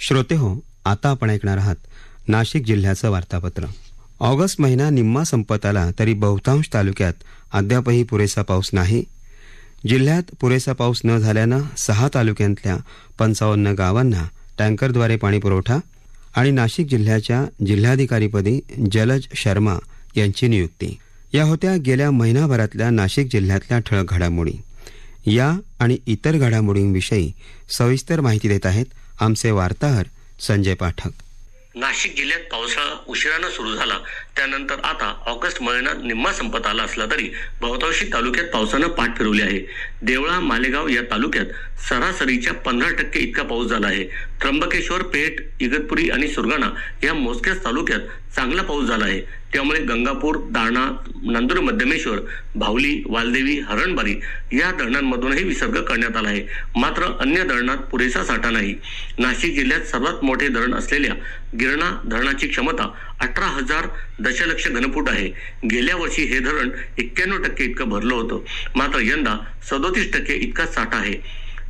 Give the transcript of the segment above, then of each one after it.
श्रोते हो आता आपण ऐकणार आहात नाशिक जिल्ह्याचं वार्तापत्र. ऑगस्ट महिना निम्मा संपत आला तरी बहुतांश तालुक्यात अद्यापही पुरेसा पाऊस नाही. जिल्ह्यात पुरेसा पाऊस न झाल्यानं सहा तालुक्यातल्या पंचावन्न गावांना टँकरद्वारे पाणीपुरवठा आणि नाशिक जिल्ह्याच्या जिल्हाधिकारीपदी जलज शर्मा यांची नियुक्ती. या होत्या गेल्या महिनाभरातल्या नाशिक जिल्ह्यातल्या ठळक घडामोडी. या आणि इतर घडामोडींविषयी सविस्तर माहिती देत आहेत आमचे वार्ताहर संजय पाठक. नाशिक जिल्ह्यात पावसाळा उशिरानं सुरू झाला. त्यानंतर आता ऑगस्ट महिना निम्मा संपत आला असला तरी बहुतांशी तालुक्यात पावसानं पाठ फिरवली आहे. देवळा मालेगाव या तालुक्यात सरासरीच्या पंधरा टक्के इतका पाऊस झाला आहे. त्र्यंबकेश्वर पेठ इगतपुरी आणि सुरगाणा या मोजक्याच तालुक्यात चांगला पाऊस झाला आहे. त्यामुळे गंगापूर दारणा नांदूर मध्यमेश्वर भावली वालदेवी हरणबारी या धरणांमधूनही विसर्ग करण्यात आला आहे. मात्र अन्य धरणात पुरेसा साठा नाही. नाशिक जिल्ह्यात सर्वात मोठे धरण असलेल्या गिरणा धरणाची क्षमता अठरा हजार दशलक्ष घनफूट आहे. गेल्या वर्षी हे धरण एक्क्याण्णव टक्के इतकं भरलं होतं. मात्र यंदा सदोतीस टक्के इतका साठा आहे.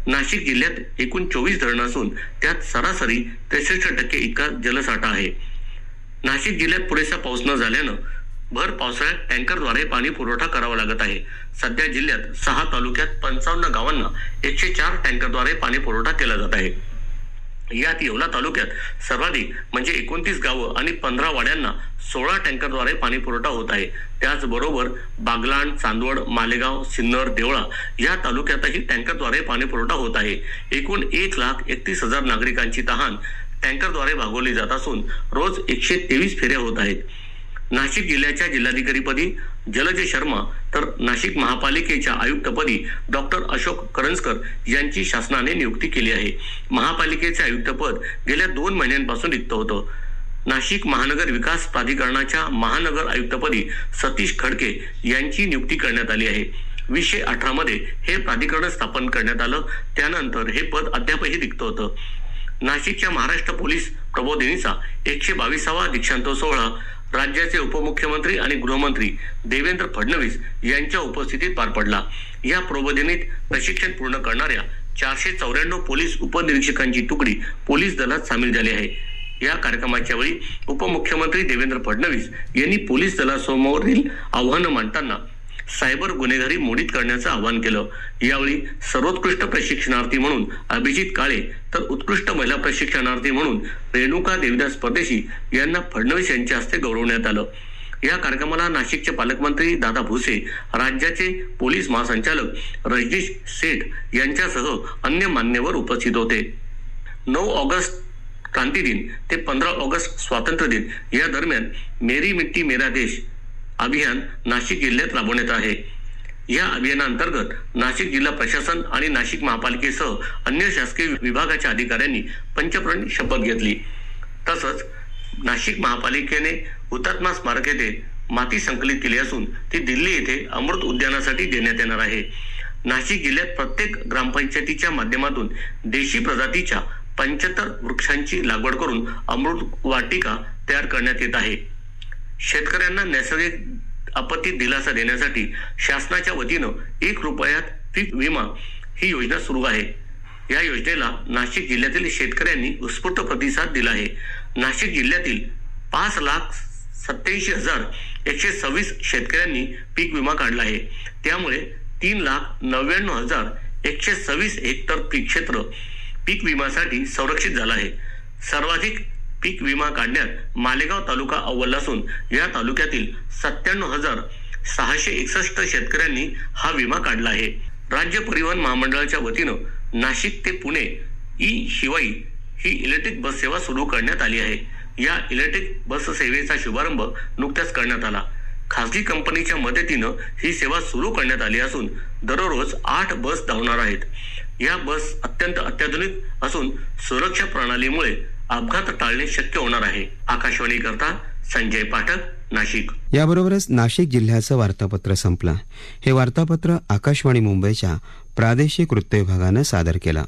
नाशिक जिल्ह्यात एकूण चोवीस धरणं असून त्यात सरासरी त्रेसष्ट टक्के इतका जलसाठा आहे. नाशिक जिल्ह्यात पुरेसा पाऊस न झाल्यानं भर पावसाळ्यात टँकरद्वारे पाणी पुरवठा करावा लागत आहे. सध्या जिल्ह्यात सहा तालुक्यात पंचावन्न गावांना एकशे चार टँकरद्वारे पाणी पुरवठा केला जात आहे. यात येवला तालुक्यात सर्वाधिक म्हणजे एकोणतीस गावं आणि पंधरा वाड्यांना सोळा टँकरद्वारे पाणी पुरवठा होत आहे. त्याचबरोबर बागलाण चांदवड मालेगाव सिन्नर देवळा या तालुक्यातही टँकरद्वारे पाणी पुरवठा होत आहे. एकूण एक लाख एकतीस हजार नागरिकांची तहान टँकरद्वारे भागवली जात असून रोज एकशे तेवीस फेऱ्या होत आहेत. नाशिक जिल्ह्याच्या जिल्हाधिकारीपदी जलज शर्मा तर नाशिक महापालिकेच्या आयुक्तपदी डॉक्टर अशोक करंजकर यांची शासनाने नियुक्ती केली आहे. महापालिकेचे आयुक्तपद गेल्या दोन महिन्यांपासून रिक्त होतं. नाशिक महानगर विकास प्राधिकरणाच्या महानगर आयुक्तपदी सतीश खडके यांची नियुक्ती करण्यात आली आहे. वीसशे अठरा मध्ये हे प्राधिकरण स्थापन करण्यात आलं. त्यानंतर हे पद अद्यापही रिक्त होतं. नाशिकच्या महाराष्ट्र पोलीस प्रबोधिनीचा एकशे बावीसावा दीक्षांत सोहळा राज्याचे उपमुख्यमंत्री आणि गृहमंत्री देवेंद्र फडणवीस यांच्या उपस्थितीत पार पडला. या प्रबोधिनीत प्रशिक्षण पूर्ण करणाऱ्या चारशे चौऱ्याण्णव पोलीस उपनिरीक्षकांची तुकडी पोलीस दलात सामील झाली आहे. या कार्यक्रमाच्या वेळी उपमुख्यमंत्री देवेंद्र फडणवीस यांनी पोलीस दलासमोरील आव्हानं मांडताना सायबर गुन्हेगारी मोडीत करण्याचं आवाहन केलं. यावेळी सर्वोत्कृष्ट प्रशिक्षणार्थी म्हणून अभिजित काळे तर उत्कृष्ट महिला प्रशिक्षणार्थी म्हणून रेणुका देवीदास परदेशी यांना फडणवीस यांच्या हस्ते गौरवण्यात आलं. या कार्यक्रमाला नाशिकचे पालकमंत्री दादा भुसे राज्याचे पोलीस महासंचालक रजनीश सेठ यांच्यासह अन्य मान्यवर उपस्थित होते. नऊ ऑगस्ट क्रांती दिन ते पंधरा ऑगस्ट स्वातंत्र्य दिन या दरम्यान मेरी मिट्टी मेरा देश अभियान नाशिक जिल्ह्यात राबवण्यात आहे. या अभियानांतर्गत नाशिक जिल्हा प्रशासन आणि नाशिक महापालिकेसह अन्य शासकीय विभागाच्या अधिकाऱ्यांनी पंचप्रण शपथ घेतली. तसंच नाशिक महापालिकेने हुतात्मा स्मारक येथे माती संकलित केली असून ती दिल्ली येथे अमृत उद्यानासाठी देण्यात येणार आहे. नाशिक जिल्ह्यात प्रत्येक ग्रामपंचायतीच्या माध्यमातून देशी प्रजातीच्या पंच्याहत्तर वृक्षांची लागवड करून अमृत वाटिका तयार करण्यात येत आहे. शेतकऱ्यांना नैसर्गिक आपत्ती दिलासा देण्यासाठी शासनाच्या वतीनं एक रुपयात पीक विमा ही योजना सुरू आहे. या योजनेला नाशिक जिल्ह्यातील शेतकऱ्यांनी उत्स्फूर्त प्रतिसाद दिला आहे. नाशिक जिल्ह्यातील पाच लाख सत्याऐंशी हजार एकशे सव्वीस शेतकऱ्यांनी पीक विमा काढला आहे. त्यामुळे तीन लाख नव्याण्णव हजार एकशे सव्वीस हेक्टर पीक क्षेत्र पीक विम्यासाठी संरक्षित झालं आहे. सर्वाधिक पीक विमा काढण्यात मालेगाव तालुका अव्वल असून या तालुक्यातील सत्त्याण्णव हजार सहाशे एकसष्ट शेतकऱ्यांनी हा विमा काढला आहे. राज्य परिवहन महामंडळाच्या वतीनं नाशिक ते पुणे ई शिवाई ही इलेक्ट्रिक बस सेवा सुरू करण्यात आली आहे. या इलेक्ट्रिक बस सेवेचा शुभारंभ नुकत्याच करण्यात आला. खासगी कंपनीच्या मदतीनं ही सेवा सुरू करण्यात आली असून दररोज आठ बस धावणार आहेत. या बस अत्यंत अत्याधुनिक असून सुरक्षा प्रणालीमुळे अपघात टाळणे शक्य होणार आहे. आकाशवाणी करता संजय पाठक नाशिक. याबरोबरच नाशिक जिल्ह्याचं वार्तापत्र संपलं. हे वार्तापत्र आकाशवाणी मुंबईच्या प्रादेशिक वृत्त विभागानं सादर केलं.